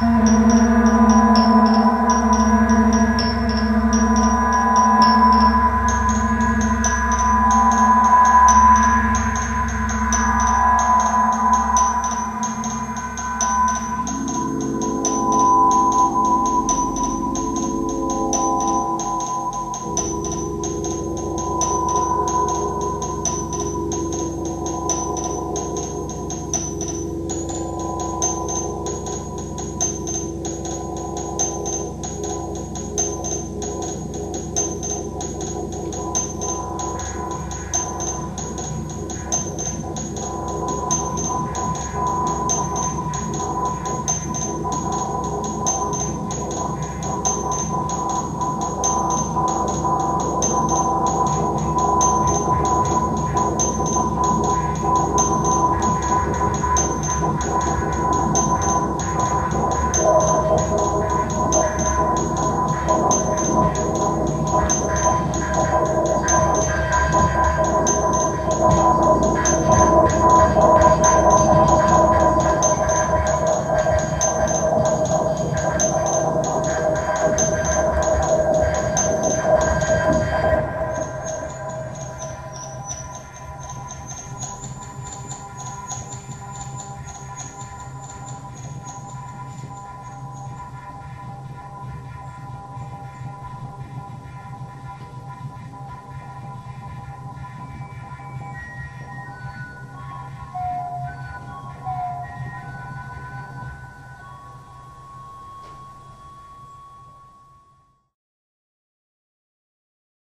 Música